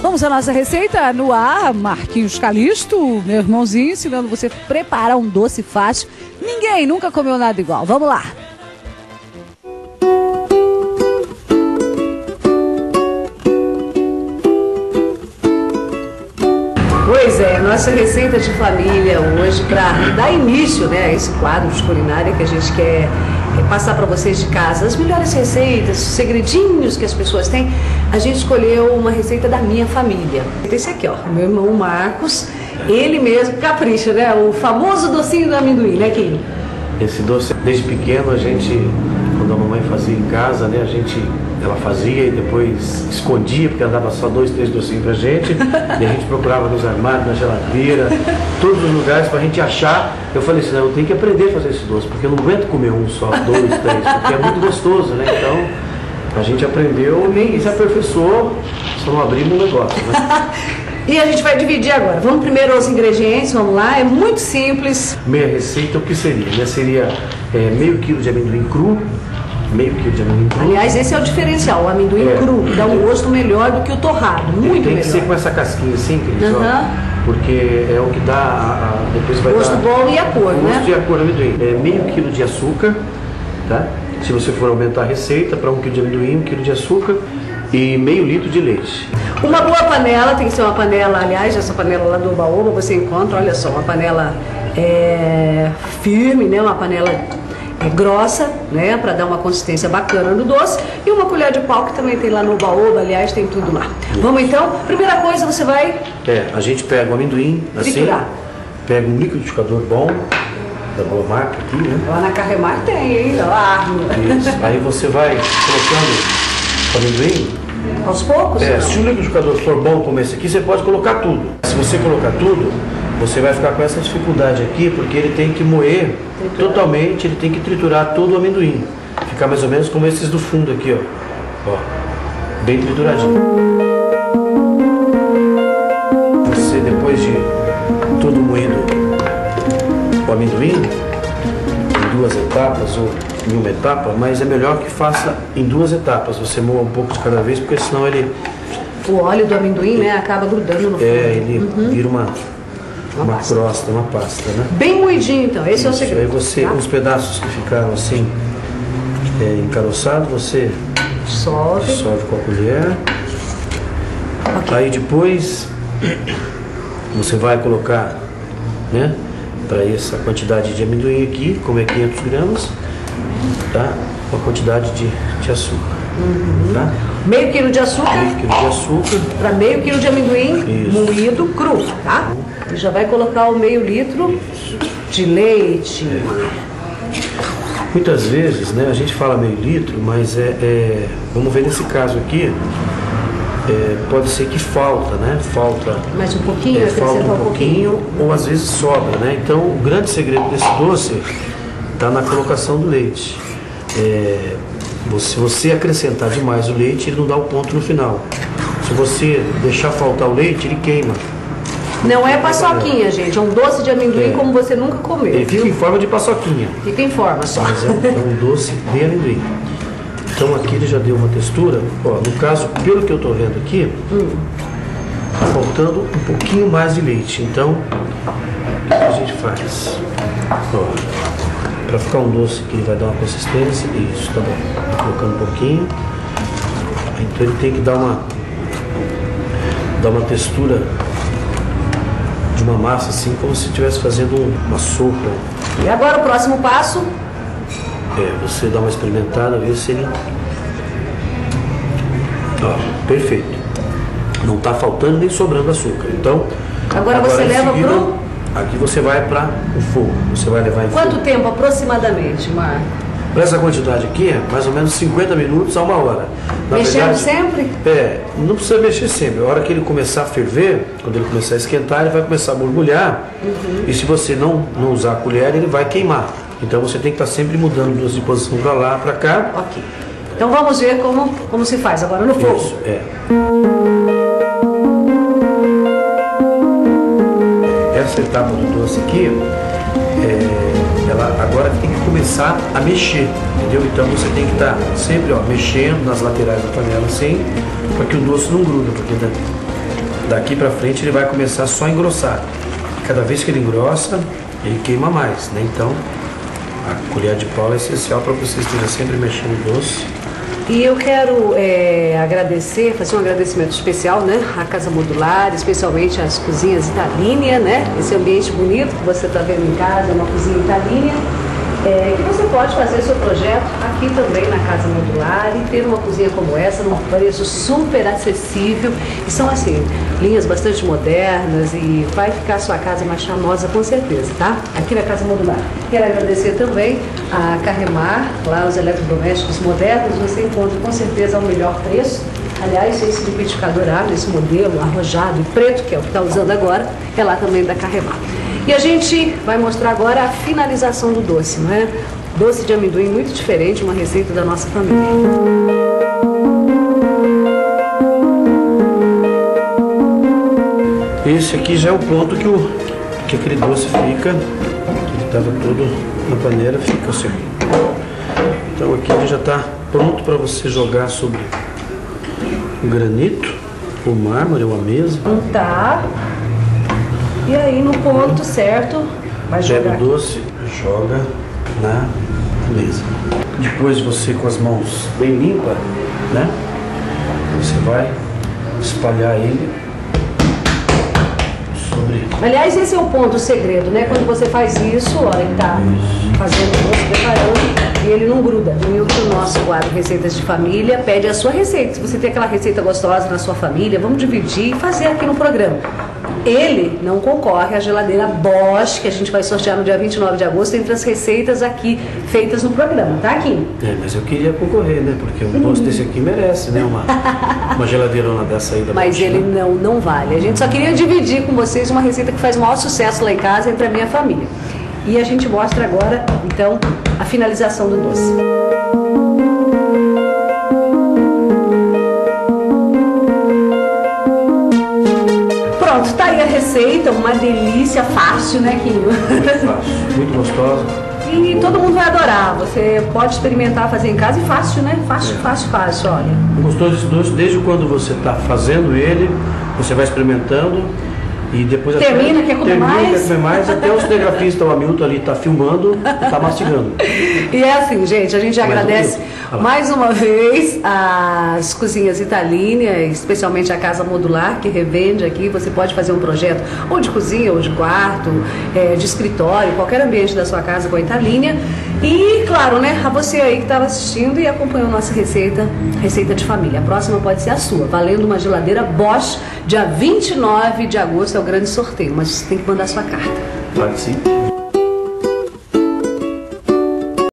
Vamos à nossa receita no ar, Marquinhos Calisto, meu irmãozinho, ensinando você a preparar um doce fácil. Ninguém nunca comeu nada igual. Vamos lá. Pois é, nossa receita de família hoje para dar início né, a esse quadro de culinária que a gente quer passar para vocês de casa as melhores receitas, os segredinhos que as pessoas têm. A gente escolheu uma receita da minha família. Esse aqui, ó, meu irmão Marcos, ele mesmo capricha, né? O famoso docinho do amendoim, né, Kim? Esse doce, desde pequeno, a gente, quando a mamãe fazia em casa, né, a gente ela fazia e depois escondia, porque ela dava só dois, três docinhos pra gente. e a gente procurava nos armários, na geladeira, todos os lugares pra gente achar. Eu falei assim, não, eu tenho que aprender a fazer esse doce, porque eu não aguento comer um só, dois, três, porque é muito gostoso, né? Então a gente aprendeu e se aperfeiçoou, só não abrimos um negócio, né? E a gente vai dividir agora. Vamos primeiro aos ingredientes, vamos lá. É muito simples. Meia receita, o que seria? Seria é, meio quilo de amendoim cru, meio quilo de amendoim cru. Aliás, esse é o diferencial, o amendoim é. cru, dá um gosto melhor do que o torrado, muito Ele tem melhor. que ser com essa casquinha assim, Cris, ó, porque é o que dá, a, a, depois vai gosto dar... bom e a cor, gosto né? Gosto e a cor do amendoim. É meio quilo de açúcar, tá? Se você for aumentar a receita, para um quilo de amendoim, um quilo de açúcar e meio litro de leite. Uma boa panela, tem que ser uma panela, aliás, essa panela lá do Oba-Oba você encontra, olha só, uma panela é, firme, né? Uma panela grossa, né, para dar uma consistência bacana no doce, e uma colher de pau que também tem lá no baú, aliás, tem tudo lá. Vamos então? Primeira coisa, você vai... É, a gente pega o amendoim, assim, triturar. pega um liquidificador bom, da boa marca aqui, né? Lá na Carremar tem, hein? Lá. Isso. Aí você vai colocando o amendoim. Aos poucos? É, se o liquidificador for bom como esse aqui, você pode colocar tudo. Se você colocar tudo, você vai ficar com essa dificuldade aqui, porque ele tem que moer triturar. totalmente, ele tem que triturar todo o amendoim. Ficar mais ou menos como esses do fundo aqui, ó. ó bem trituradinho. Você, depois de todo moído o amendoim, em duas etapas ou em uma etapa, mas é melhor que faça em duas etapas. Você moa um pouco de cada vez, porque senão ele... O óleo do amendoim, né, acaba grudando no fundo. É, ele uhum. vira uma uma, uma crosta, uma pasta, né? Bem moidinho então, esse Isso, é o segredo. Aí você, tá? os pedaços que ficaram assim, é, encaroçados, você solve. solve com a colher. Okay. Aí depois você vai colocar, né? Para essa quantidade de amendoim aqui, como é 500 gramas, tá? Uma quantidade de, de açúcar. Uhum. Tá? Meio quilo de açúcar. Meio quilo de açúcar. Para meio quilo de amendoim Isso. moído cru, tá? E já vai colocar o meio litro de leite. Muitas vezes, né, a gente fala meio litro, mas é, é vamos ver nesse caso aqui, é, pode ser que falta, né? Falta. Mais um pouquinho, é, falta um pouquinho, um pouquinho, ou às vezes sobra, né? Então o grande segredo desse doce está na colocação do leite. É, se você acrescentar demais o leite, ele não dá o ponto no final. Se você deixar faltar o leite, ele queima. Não é paçoquinha, gente. É um doce de amendoim é. como você nunca comeu. Ele fica em forma de paçoquinha. Fica em forma só. Mas é um, é um doce de amendoim. Então aqui ele já deu uma textura. Ó, no caso, pelo que eu estou vendo aqui, hum. tá faltando um pouquinho mais de leite. Então, o que a gente faz? para ficar um doce que ele vai dar uma consistência, isso, tá bom. Colocando um pouquinho. Então ele tem que dar uma dar uma textura de uma massa assim, como se estivesse fazendo uma sopa. E agora o próximo passo? É, você dá uma experimentada, ver se ele. Ó, perfeito. Não está faltando nem sobrando açúcar. Então. Agora, agora você leva seguida, pro. Aqui você vai para o fogo. Você vai levar em Quanto fogo. tempo aproximadamente, Marco? Para essa quantidade aqui, mais ou menos 50 minutos a uma hora. Na Mexendo verdade, sempre? É, não precisa mexer sempre. A hora que ele começar a ferver, quando ele começar a esquentar, ele vai começar a borbulhar. Uhum. E se você não, não usar a colher, ele vai queimar. Então você tem que estar sempre mudando de posição para lá, para cá. Ok. Então vamos ver como, como se faz agora no fogo. Isso, é. Essa etapa do doce aqui, é, ela agora tem que começar a mexer, entendeu? Então você tem que estar sempre ó, mexendo nas laterais da panela assim, para que o doce não gruda, porque daqui para frente ele vai começar só a engrossar. Cada vez que ele engrossa, ele queima mais, né? Então, a colher de pau é essencial para você esteja sempre mexendo doce. E eu quero é, agradecer, fazer um agradecimento especial, né, à Casa Modular, especialmente às cozinhas Italínia, né? Esse ambiente bonito que você está vendo em casa, uma cozinha Italínia é, que você pode fazer seu projeto aqui também na Casa Modular e ter uma cozinha como essa, num preço super acessível. E são assim, linhas bastante modernas e vai ficar sua casa mais charmosa com certeza, tá? Aqui na Casa Modular. Quero agradecer também a Carremar, lá os eletrodomésticos modernos, você encontra com certeza ao melhor preço. Aliás, esse liquidificador água, esse modelo arrojado e preto, que é o que está usando agora, é lá também da Carremar. E a gente vai mostrar agora a finalização do doce, não é? Doce de amendoim muito diferente, uma receita da nossa família. Esse aqui já é o ponto que, o, que aquele doce fica, ele estava todo na paneira, fica assim. Então aqui ele já está pronto para você jogar sobre o granito, o mármore ou a mesa. Tá. E aí no ponto certo, vai Pega jogar. o doce, joga na mesa. Depois você com as mãos bem limpas, né? Você vai espalhar ele sobre. Aliás, esse é o ponto, o segredo, né? Quando você faz isso, olha, ele tá fazendo o doce, preparando, e ele não gruda. O Milton, nosso quadro Receitas de Família, pede a sua receita. Se você tem aquela receita gostosa na sua família, vamos dividir e fazer aqui no programa. Ele não concorre à geladeira Bosch, que a gente vai sortear no dia 29 de agosto, entre as receitas aqui feitas no programa, tá, Kim? É, mas eu queria concorrer, né? Porque um doce desse aqui merece, né? Uma, uma geladeirona dessa aí da Mas Bosch, ele né? não, não vale. A gente só queria dividir com vocês uma receita que faz o maior sucesso lá em casa entre a minha família. E a gente mostra agora, então, a finalização do doce. Aí a receita, uma delícia fácil, né, Quinho? Fácil, muito gostosa. E todo mundo vai adorar. Você pode experimentar fazer em casa e fácil, né? Fácil, É. fácil, fácil, olha. Gostoso desse doce, desde quando você está fazendo ele, você vai experimentando e depois Termina, até, quer comer termina, mais? quer comer mais, até o cinegrafista, o Hamilton ali está filmando e está mastigando. E é assim, gente, a gente Mais um agradece lá. mais uma vez as cozinhas Italínia, especialmente a Casa Modular, que revende aqui. Você pode fazer um projeto ou de cozinha, ou de quarto, eh, de escritório, qualquer ambiente da sua casa com a Italínia. E, claro, né, a você aí que estava assistindo e acompanhou nossa receita, receita de família. A próxima pode ser a sua, valendo uma geladeira Bosch, dia 29 de agosto é o grande sorteio, mas você tem que mandar sua carta. Participe.